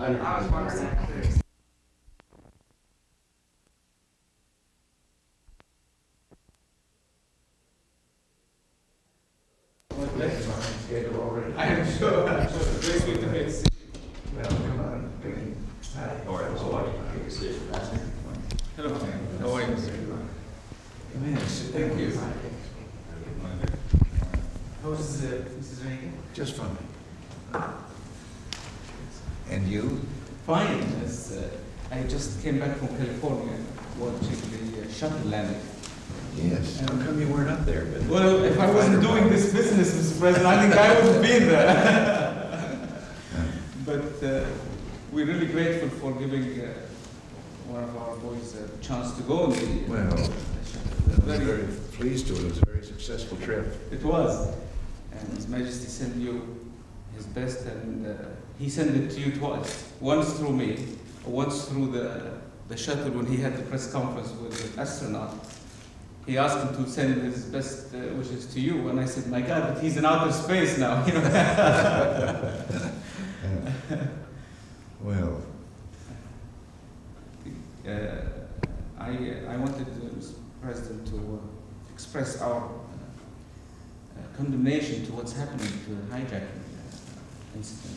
I was wondering. I am sure, I'm sure. Very sweet to meet you. Well, come on. Hi. Hello, how are you? Come in, sit down. Thank you. How is uh, Mrs. Reagan? Just fine. And you? Fine, yes. uh, I just came back from California watching the uh, shuttle landing. Yes. And How come you weren't up there? But Well, if I wasn't doing this business, Mr. President, I think I would have been there. But uh, we're really grateful for giving uh, one of our boys a chance to go on the uh, Well, the. I was Very- very pleased to it. It was a very successful trip. It was. And His Majesty sent you his best, and uh, he sent it to you twice. Once through me, once through the, the shuttle when he had the press conference with the astronaut. He asked him to send his best uh, wishes to you, and I said, "My God, but he's in outer space now." You know. Well, uh, I I wanted, uh, Mr. President, to uh, express our uh, condemnation to what's happening to the hijacking uh, incident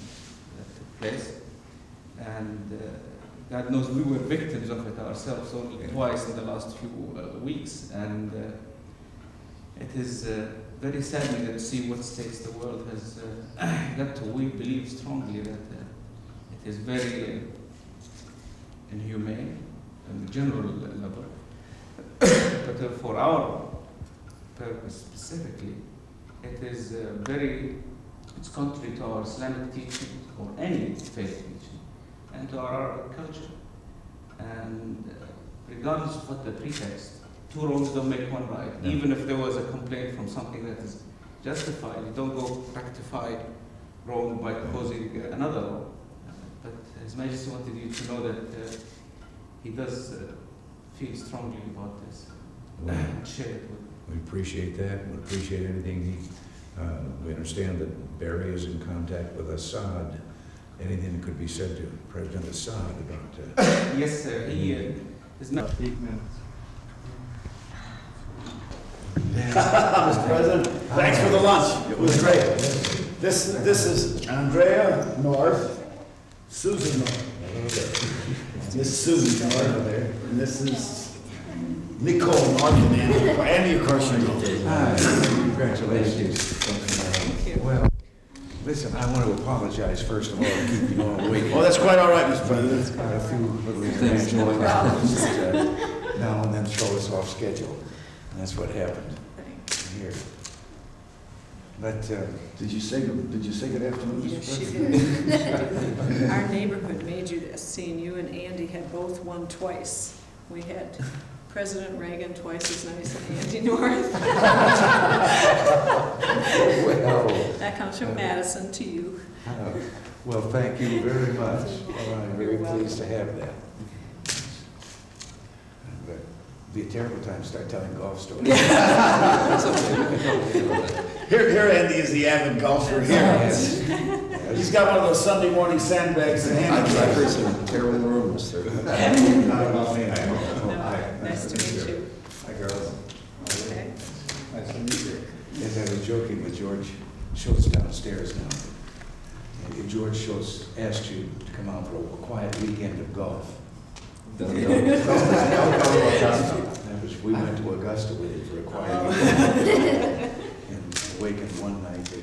place. And uh, God knows we were victims of it ourselves only twice in the last few uh, weeks. And uh, it is uh, very saddening to see what states the world has uh, got to. We believe strongly that uh, it is very uh, inhumane on the general level. but uh, for our purpose specifically, it is uh, very, it's contrary to our Islamic teaching or any faith teaching and to our culture. And uh, regardless of what the pretext, two wrongs don't make one right. Yeah. Even if there was a complaint from something that is justified, you don't go rectify wrong by causing another wrong. But His Majesty wanted you to know that uh, he does uh, feel strongly about this. Well, share it with we appreciate that. We appreciate anything he, uh, we understand that Berri is in contact with Assad. Anything that could be said to President Assad about, uh, Yes, sir. He uh, is not. Mr. President, thanks for the lunch. It was great. This, this is Andrea North, Susan North. This is Susan North there, and this is Nicole North, and Andy, Andy, of course, you know. Hi, congratulations. Well, listen, I want to apologize first of all to keep you all waiting. Well, that's quite all right, Mr. President. Got a few little international problems that uh, now and then throw us off schedule. And that's what happened here. But, uh, Did you say, did you say good afternoon, Yes, Mr. she did. Our neighborhood made you this, seeing you and Andy had both won twice. We had President Reagan twice as nice as Andy North. well, That comes from Madison to you. uh, well, thank you very much. Well, I'm very You're pleased to have that. But Be a terrible time to start telling golf stories. Here, here Andy is the avid golfer here. Yes. He's got one of those Sunday morning sandbags to hand. I've heard some terrible rumors, sir. Not about me, I hope. No, Hi. Nice to meet you. Hi, girls. Okay. Nice to meet you. As I was joking with George Shultz downstairs now, uh, George Shultz asked you to come out for a quiet weekend of golf. That was, we went to Augusta with you for a quiet weekend. And awakened one night to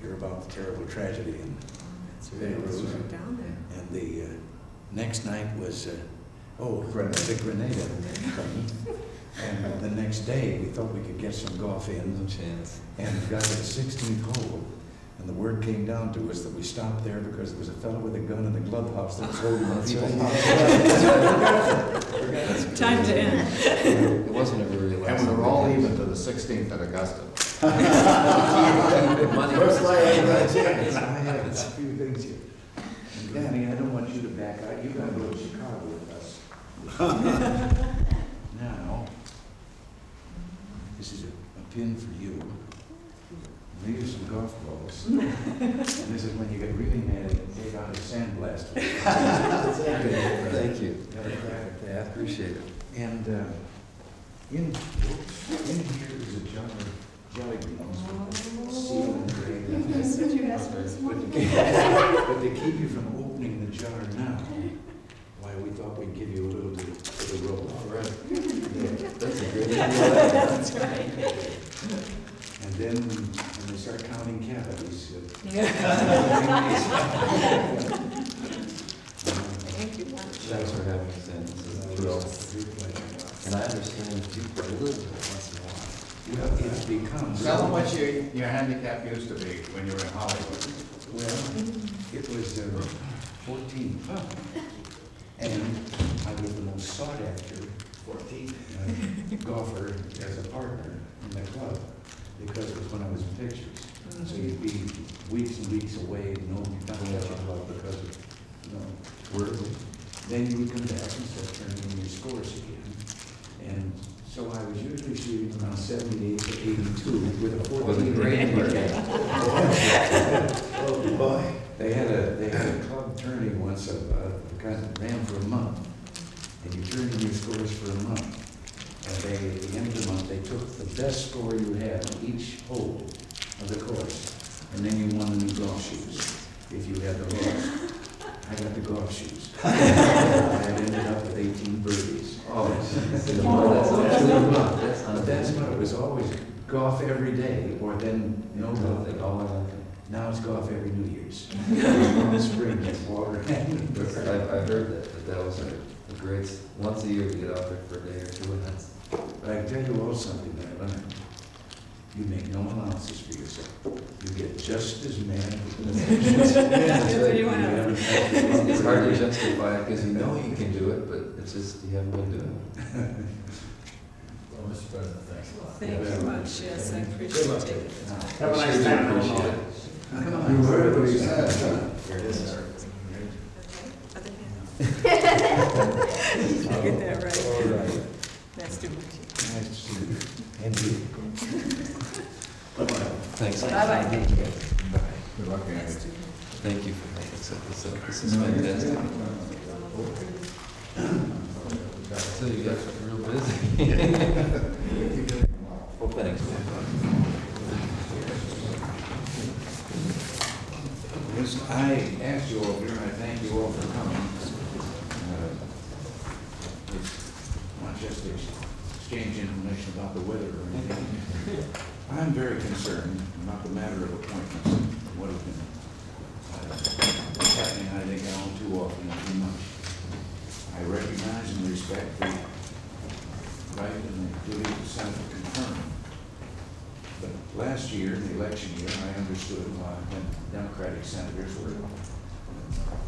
hear about the terrible tragedy in Beirut. Down. And the uh, next night was, uh, oh, the Grenada thing. And the next day, we thought we could get some golf in, chance. and we got to the 16th hole. And the word came down to us that we stopped there because there was a fellow with a gun in the clubhouse that was holding the people. Time to end. It wasn't a very And lasting. we were all even to the 16th at Augusta. First line, I it. have a few things here. Danny, I don't want you to back out. You gotta go to Chicago with us. Now, this is a a pin for you. These are some golf balls. And this is when you get really mad and take out a sandblast. Thank you. Got a crack I appreciate it. And uh, in, whoops, in here is a jar of jelly beans. sealed and engraved. That's what you asked for this But morning. keep, but to keep you from opening the jar now, why, we thought we'd give you a little bit of the roll. All right. That's a great idea. That's right. And then, when they start counting cavities. uh, Thank you much. Thanks for having us in. This is a thrill. Your pleasure. And I understand you play a little bit once in a while. Well, it becomes. Tell them what your, your handicap used to be when you were in Hollywood. Well, it was uh, fourteen. And I was the most sought after fourteen golfer as a partner in the club because it was when I was in pictures. So you'd be weeks and weeks away, no, nothing at your club because of, you know, work. Then you would come back and start turning in your scores again. And so I was usually shooting around seventy-eight to eighty-two with a With a fourteen. great handicap. Oh, boy. They had a, they had a club tourney once, uh, uh, kind of ran for a month, and you turned in your scores for a month. And they, at the end of the month, they took the best score you had on each hole of the course, and then you won the new golf shoes, if you had the loss. I got the golf shoes. I ended up with eighteen birdies. Oh, geez. No, that's actually rough. That's But not. that's what, it was always golf every day, or then no golf at all. Oh, Now it's golf every New Year's. In the spring, it's water. I've, I've heard that, that that was a, a great, once a year to get out there for a day or two, and that's, But I can tell you all something that I learned. You make no allowances for yourself. You get just as mad with the That's what you want. it's hard to justify it, because you know you can do it, but it's just, you haven't been doing it. Well, Mr. President, thanks a lot. Thank you much, yes, I appreciate luck. it. Have a nice time. Appreciate it. You heard what he said. Here it is, sir. You get that right. All right. Nice to meet Nice to see you. And you. Bye-bye. Thanks. you. Bye-bye. Thank you. Bye. Good luck, Andy. Nice to meet you. Thank you for having us up. This, uh, this is fantastic. So you guys are real busy. Well, thanks. Listen, I asked you all here, and I thank you all for coming. Uh, It's not just to exchange information about the weather or anything. I'm very concerned about the matter of appointments, and what has been uh, happening, I think, all too often and too much. I recognize and respect the right and the duty of the Senate to confirm. But last year, in the election year, I understood why when Democratic senators were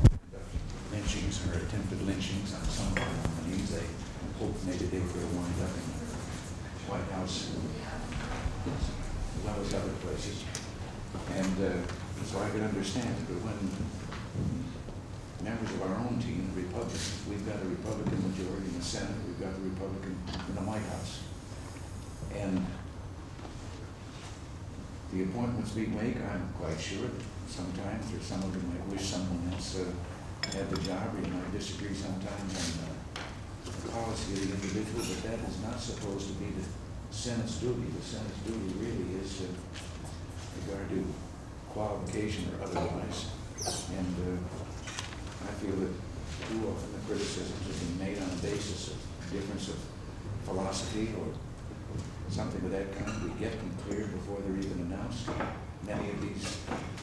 conducting lynchings or attempted lynchings on some of our nominees, they hoped maybe they could wind up in the White House as well as other places. And uh, so I could understand it, but when members of our own team, Republicans, we've got a Republican majority in the Senate, we've got a Republican in the White House. And the appointments we make, I'm quite sure, that sometimes, or some of them might wish someone else uh, had the job, or you might disagree sometimes on the policy of the individual, but that is not supposed to be the Senate's duty. The Senate's duty really is uh, regard to qualification or otherwise. And uh, I feel that too often the criticisms have been made on the basis of difference of philosophy or something of that kind. We get them clear before they're even announced. Many of these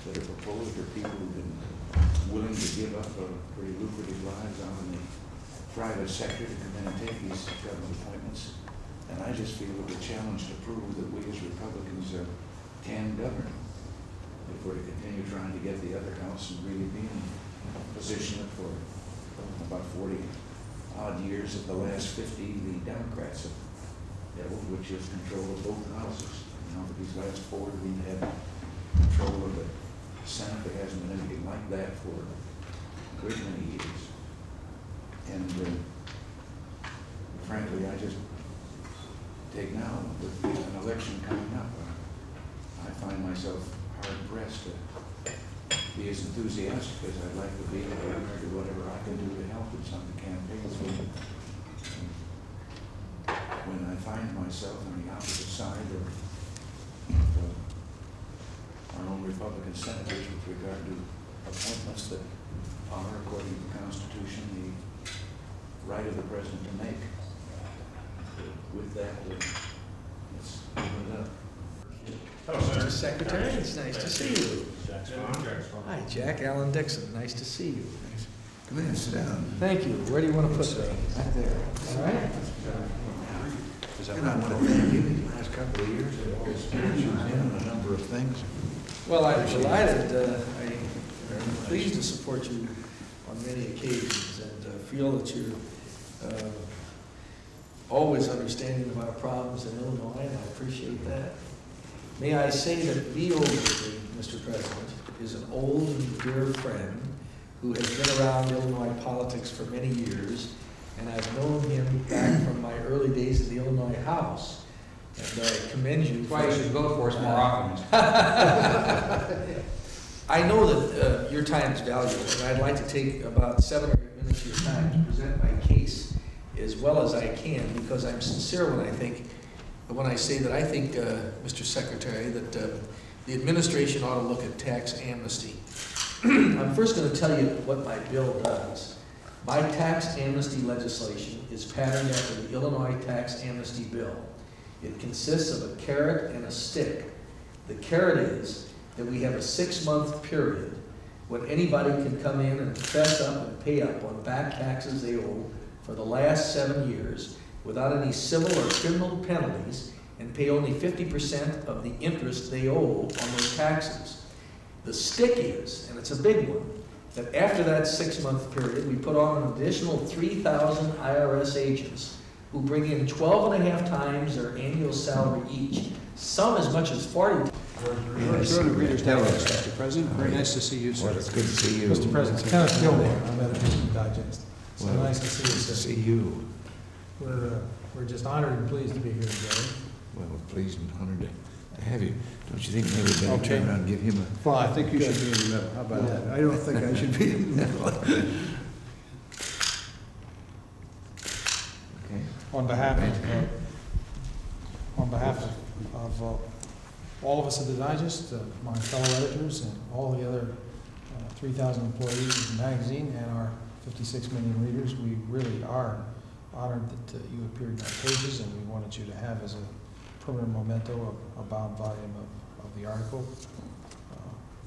that are proposed are people who've been willing to give up a pretty lucrative lives out in the private sector to come in and take these government appointments. And I just feel that we're challenged to prove that we as Republicans uh, can govern. If we're to continue trying to get the other house and really be in position for about forty odd years of the last fifty, the Democrats have held, which is control of both houses. You know, for these last four, we've had control of the Senate. There hasn't been anything like that for a great many years. And uh, frankly, I just take now with an election coming up, I find myself hard pressed to be as enthusiastic as I'd like to be with regard to whatever I can do to help in some of the campaigns. when- When I find myself on the opposite side of of, uh, our own Republican senators with regard to appointments that are, according to the Constitution, the right of the president to make. With that, uh, let's open it up. Mr. Secretary, it's nice to see you. Hi, Jack Alan Dixon, nice to see you. Come in, and sit down. Thank you. Where do you want to put me? Right there. All right. And I want to thank you the last couple of years, for all the support you've been on a number of things. Well, I'm delighted, uh, I'm pleased to support you on many occasions and uh, feel that you're uh, always understanding of our problems in Illinois, and I appreciate that. May I say that Lee Ogilvy, Mr. President, is an old and dear friend who has been around Illinois politics for many years, and I've known him back from my early days in the Illinois House. And I commend you. That's why you should vote for us more often. I know that uh, your time is valuable, and I'd like to take about seven or eight minutes of your time to present my case as well as I can, because I'm sincere when I think, when I say that I think, uh, Mr. Secretary, that uh, the administration ought to look at tax amnesty. I'm first going to tell you what my bill does. My tax amnesty legislation is patterned after the Illinois tax amnesty bill. It consists of a carrot and a stick. The carrot is that we have a six-month period when anybody can come in and fess up and pay up on back taxes they owe for the last seven years without any civil or criminal penalties and pay only fifty percent of the interest they owe on those taxes. The stick is, and it's a big one, that after that six-month period, we put on an additional three thousand IRS agents who bring in 12 and a half times their annual salary each, some as much as 40 Go Reader's Digest, Mr. President. Very nice to see you, sir. Well, it's good to see you. Mr. President, Kenneth Gilmore, I'm editor of Digest. So Well, nice to see you, sir. see you. We're, uh, we're just honored and pleased to be here today. Well, we're pleased and honored to- to have you. Don't you think maybe we better Okay. turn around and give him a Well, I think you should be in the middle. How about that? I don't think I should be in the middle. Okay. On behalf of, uh, on behalf of, of uh, all of us at the Digest, uh, my fellow editors, and all the other uh, 3,000 employees of the magazine and our 56 million readers, we really are honored that uh, you appeared in our pages, and we wanted you to have as a permanent memento a- a bound volume of, of the article uh,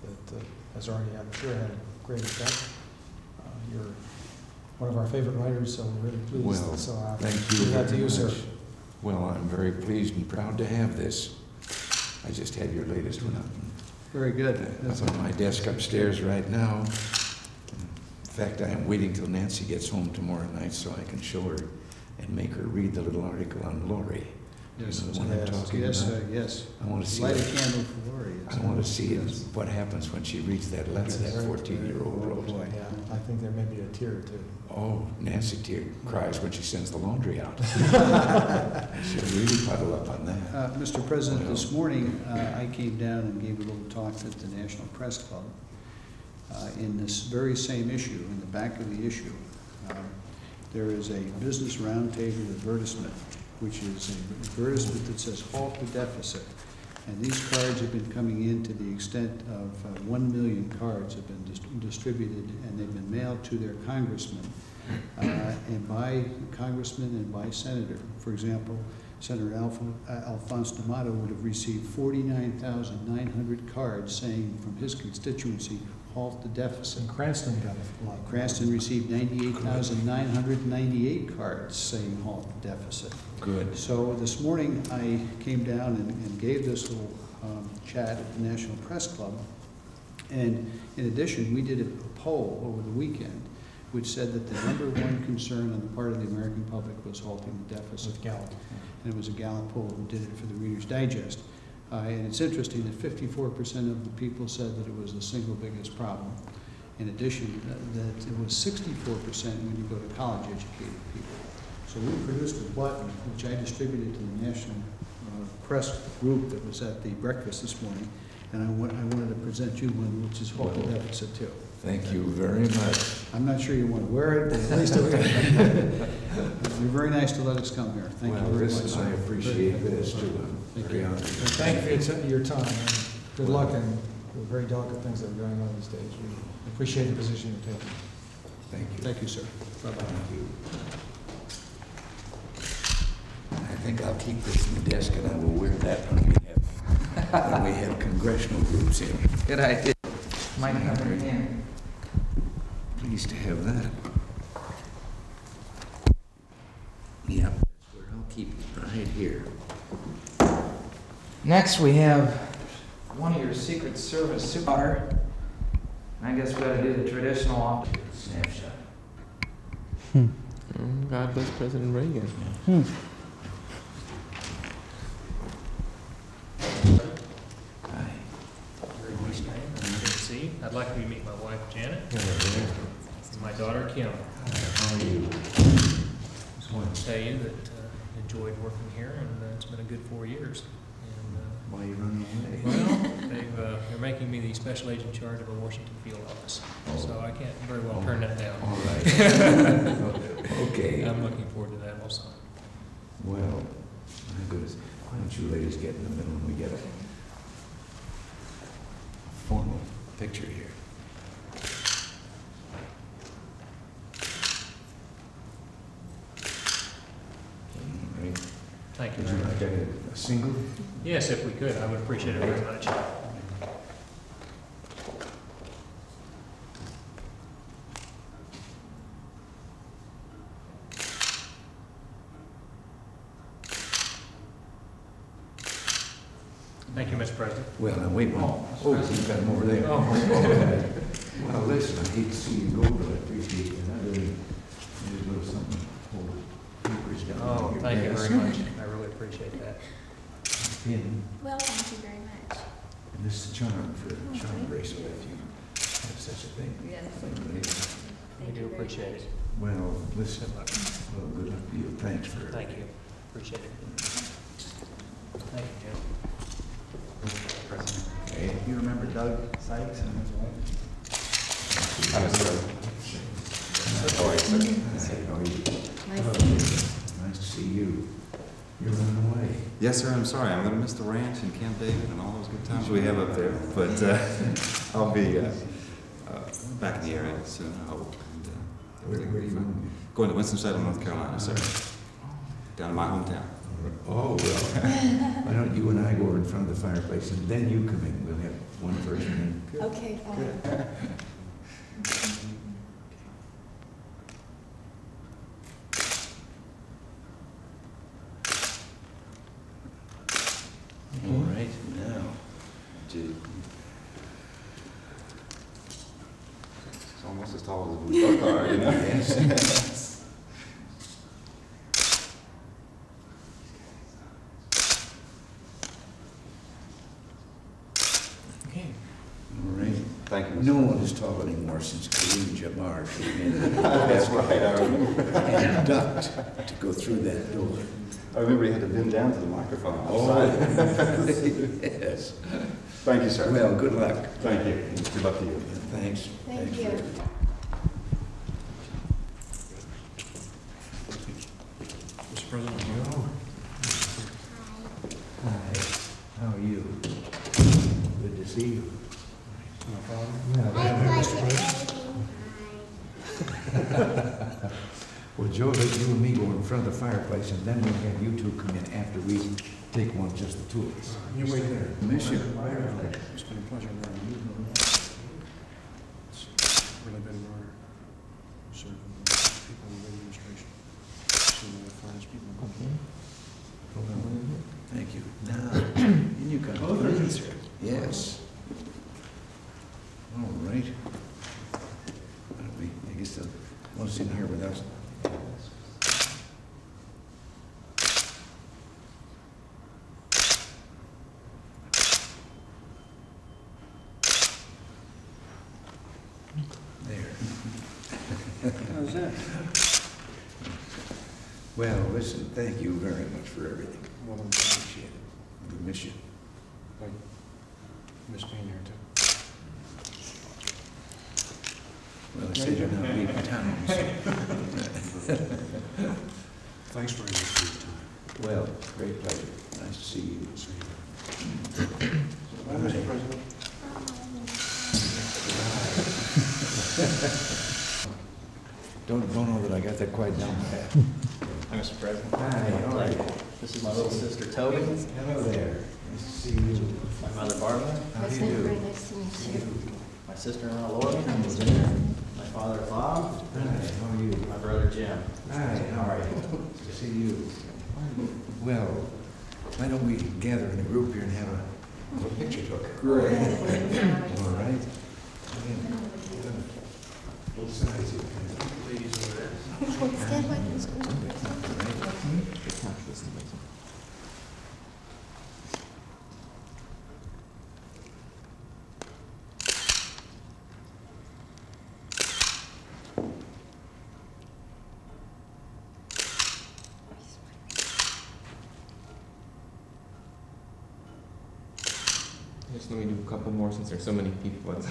that uh, has already, I'm sure, had a great effect. Uh, You're one of our favorite writers, so we're really pleased. Well, So, uh, Thank you give that to very you, sir. Well, I'm very pleased and proud to have this. I just had your latest one up. Very good. It's on my desk upstairs right now. In fact, I am waiting till Nancy gets home tomorrow night so I can show her and make her read the little article on Lori. Yes, You know what I'm yes, talking yes, about? uh, yes. I want to see, Light a what- candle for Lori. I want to see it- what happens when she reads that letter that fourteen-year-old Oh, wrote. boy. Yeah, I think there may be a tear or two. Oh, Nancy tear cries when she sends the laundry out. She'll really puddle up on that. Uh, Mr. President, this morning, uh, I came down and gave a little talk at the National Press Club in this very same issue, in the back of the issue. um, There is a business roundtable advertisement, which is an advertisement that says halt the deficit. And these cards have been coming in to the extent of uh, one million cards have been dis- distributed, and they've been mailed to their congressmen, uh, and by congressmen and by senator. For example, Senator Alphon- uh, Alphonse D'Amato would have received forty-nine thousand nine hundred cards saying from his constituency, halt the deficit. And Cranston got a lot. Cranston received ninety-eight thousand nine hundred ninety-eight cards saying halt the deficit. Good. So this morning, I came down and, and gave this little um, chat at the National Press Club. And in addition, we did a poll over the weekend, which said that the number one concern on the part of the American public was halting the deficit. With Gallup. And it was a Gallup poll who did it for the Reader's Digest. Uh, and it's interesting that fifty-four percent of the people said that it was the single biggest problem. In addition, that- that it was sixty-four percent when you go to college-educated people. So we produced a button, which I distributed to the national uh, press group that was at the breakfast this morning, and I wa- I wanted to present you one, which is Hope to Deficit too. Thank you very much. I'm not sure you want to wear it, but at least it- you're very nice to let us come here. Thank you Well, very much. listen, sir. I appreciate this too. I'm Thank you. honored. Thank you for your- your time, and good luck in the very delicate things that are going on these days. We appreciate the position you're taking. Thank you. Thank you, sir. Bye-bye. Thank you. I think I'll keep this in the desk and I will wear that when we have, when we have congressional groups in. Good idea. Might have her hand. Pleased to have that. Yep, that's where I'll keep it, right here. Next, we have one of your Secret Service super. I guess we gotta do the traditional op- Snapshot. Hmm. God bless President Reagan. Hi. Very nice name, and good to see you. I'd like for you to meet my wife Janet and my daughter Kim. How are you? Just wanted to tell you that uh, enjoyed working here, and uh, it's been a good four years. And, Why are you running uh, away? Well, they've, uh, they're making me the special agent in charge of a Washington field office, so I can't very well turn that down. All right. Okay. I'm looking forward to that also. Well, my goodness, why don't you ladies get in the middle and we get a formal picture here? All right. Thank you Would you very much. like a, a single? Yes, if we could, I would appreciate it very much. Thank you, Mr. President. Well, now wait one. Oh, oh you've got them over there. Oh. Well, listen, I hate to see you go, but I appreciate it. I really, need a little something to hold papers down. Oh, thank you very much. I really appreciate that. Pin. Well, thank you very much. And this is a charm for a charm bracelet if you have such a thing. Yes. Thank We Thank do you appreciate much. it. Well, listen, Good luck. well, good luck to you. Thanks for. Thank you. Appreciate it. Thank you, Jim. Okay. You remember Doug Sikes and his wife? How are you, sir? How are you? Nice to see you. You're running away. Yes, sir, I'm sorry, I'm gonna miss the ranch and Camp David and all those good times we have up there, but, uh, I'll be, uh, uh, back in the area soon, I hope. and, uh, Where, where are you going? Going to Winston-Salem, North Carolina, sir, down in my hometown. Oh, well, why don't you and I go over in front of the fireplace and then you come in. We'll have one and then. Okay, fine. All right, now. Gee. It's almost as tall as we both are, you know? Yes. Okay. All right. Thank you, Mr. No one is tall anymore since Kareem Jabbar came in. That's right, I remember. And ducked to go through that door. I remember you had to bend down to the microphone Oh, yes. Thank you, sir. Well, good luck. Thank you, good luck to you. Thanks. Thank Thanks you. for- Mr. President, Hi, how are you? Good to see you. Well, Joe, let you and me go in front of the fireplace, and then we'll have you two come in after we take one, just the two of us. You wait there. Miss you. It's been a pleasure knowing you. It's really been an honor serving the people in the administration. Some of the finest people. Thank you. Now, you come. Please. Yes. All right. Why don't we, I guess, they'll want to sit here with us. There. How's that? Well, listen, thank you very much for everything. Well, Appreciate it. We miss you. Miss being here too. Well, they say you're not leaving town. Thanks very much for your time. Well, great pleasure. Nice to see you. Mr. President? Don't, don't know that I got that quite down pat. Hi, Mr. President. Hi, all right. This is my little sister Toby, Hello there. Nice to see you. my mother Barbara, How do you do? nice to meet you. my sister-in-law Lori, my father Bob, Hi, how are you? my brother Jim. Hi, how are you? Nice to see you. Well, why don't we gather in a group here and have a, have a picture took? Great. All right. Both sides here. Stand by, Mr. Just let me do a couple more since there's so many people.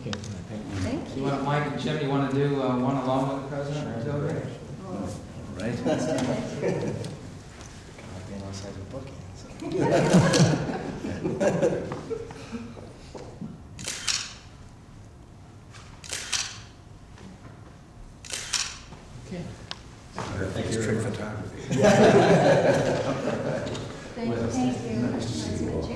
Okay, thank you. Thank You want, Mike and Jim, you want to do uh, one along with the president or two? All right. Being on side of bookings. Okay. It's trick photography. Thank you, thank you. Nice to see you all.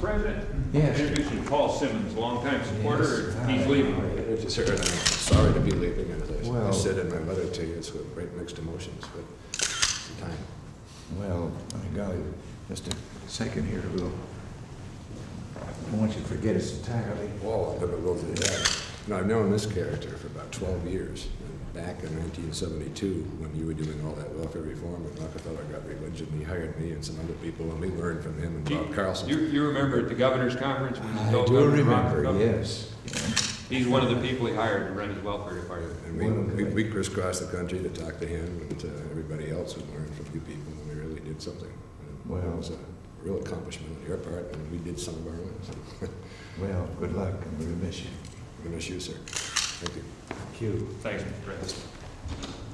President, Yes. introducing Paul Simmons, longtime supporter, he's leaving. I just heard, I'm sorry to be leaving, and as I- I Well- said in my letter to you, it's with great mixed emotions, but it's the time. Well, my golly, just a second here, we'll, I don't want you to forget us entirely. Well, I'm gonna go through that. Now, I've known this character for about twelve years. And Back in nineteen seventy-two, when you were doing all that welfare reform, and Rockefeller got religion, and he hired me and some other people, and we learned from him and Bob Carleson. You, you remember at the governor's conference when I he told do remember, Rockefeller? yes. He's one of the people he hired to run his welfare department. And we, we- we crisscrossed the country to talk to him and to everybody else and learned from you people, and we really did something. Well- It was a real accomplishment on your part, and we did some of our own. so. Well, good luck, and we'll miss you. I'm gonna miss you, sir. Thank you. Thank you. Thanks, Mr. President.